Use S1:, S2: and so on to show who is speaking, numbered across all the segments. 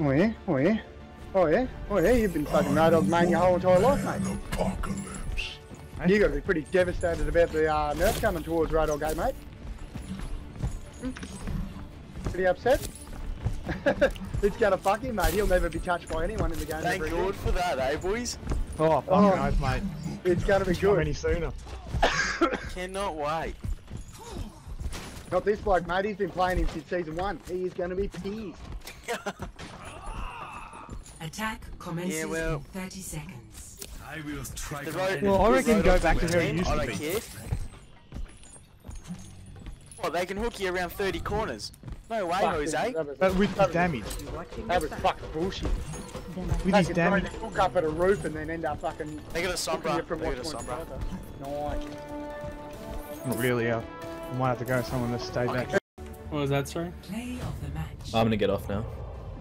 S1: Oh yeah, oh yeah, oh yeah, oh yeah. You've been fucking Roadhog main your whole entire life, mate.
S2: Apocalypse.
S1: You got to be pretty devastated about the uh, nerf coming towards Roadhog, eh, mate? Pretty upset. it's gonna fuck him, mate. He'll never be touched by anyone in the game.
S3: Thank God for that, eh, boys?
S4: Oh, fucking
S1: Oh.
S4: oath, mate.
S1: It's gonna be good.
S4: any sooner.
S3: Cannot wait.
S1: Not this bloke, mate. He's been playing him since season one. He is gonna be pissed.
S5: Attack commences
S3: Yeah, well-
S5: in 30 seconds.
S2: I will strike
S3: The road,
S4: Well, I reckon go back to
S3: the
S4: where it
S3: end,
S4: used to be.
S3: care. What, they can hook you around 30 corners? No way,
S1: Fuck,
S3: Jose.
S1: that
S4: But with the damage.
S1: That was fucking bullshit.
S4: With
S1: They
S4: his
S1: could
S4: damage.
S1: throw the hook up at a roof and then end up fucking
S3: They got a
S1: hooking
S3: Sombra.
S1: from
S3: They got a Sombra.
S1: Nice.
S4: Not really, uh, I might have to go someone to stay back.
S6: What was that, sorry?
S5: Play of the match.
S7: I'm gonna get off now.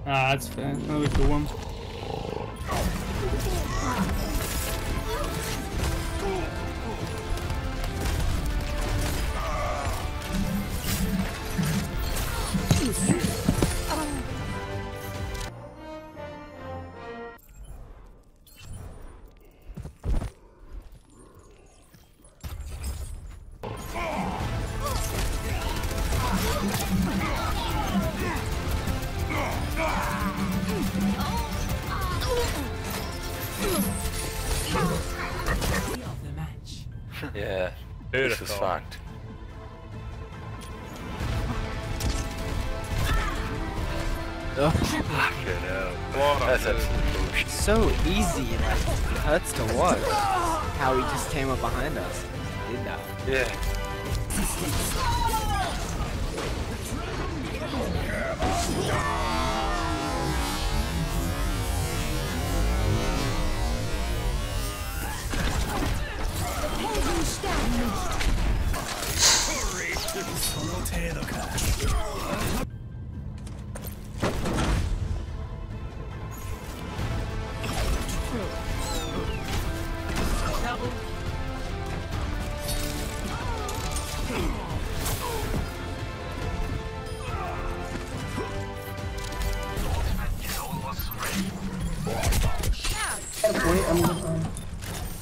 S6: Ah, that's fair. Another cool one.
S5: Play of the match.
S8: Yeah. This is fucked. Fucking hell. That's absolute bullshit.
S9: so easy and like it hurts to watch how he just came up behind us. Did that.
S8: Yeah.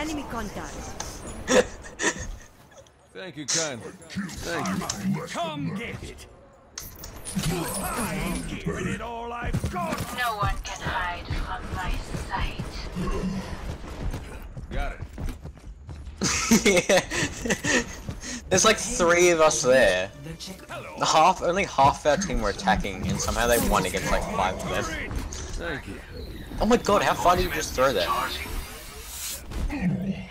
S5: enemy contact.
S2: Thank you kindly. Thank you. Come get it. I'm giving it all I've got.
S5: No one can hide from my sight.
S2: Got it.
S7: yeah. There's like three of us there.
S5: The
S7: half, only half our team were attacking, and somehow they won against like five of them.
S2: Thank you.
S7: Oh my god, how far did you just throw that?
S5: Need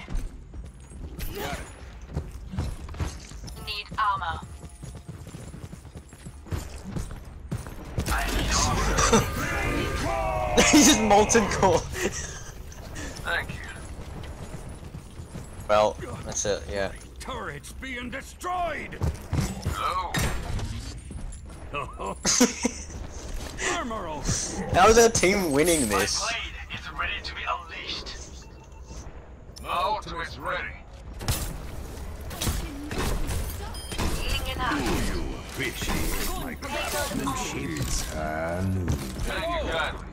S5: armor.
S7: He's just molten core.
S2: Thank you.
S7: Well, that's it, yeah.
S2: Turrets being destroyed. Hello. Armor over.
S7: How is our team winning this?
S2: Ready.
S5: Healing enough.
S2: Appreciate my craftsmanship. Thank you kindly.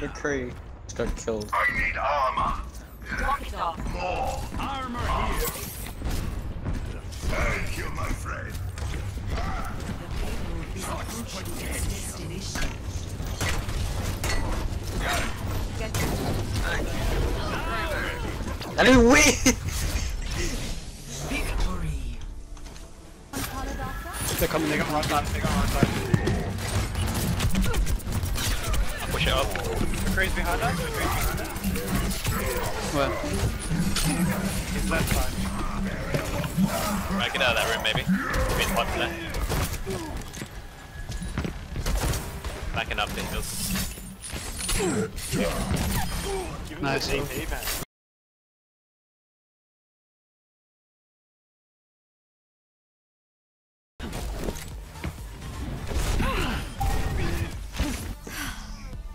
S7: McCree just got killed.
S2: I need armor.
S5: Walk it off.
S2: Armor here. Thank you, my friend.
S7: I didn't win!
S5: Victory.
S4: They're coming, they're going right side, they're going right side.
S8: Push it up.
S4: McCree's behind us, McCree's behind us.
S10: Well,
S11: His left side.
S12: Right, get out of that room, maybe. Mid one for that. Backing up the heels.
S11: Give him
S10: Nice.
S11: the man.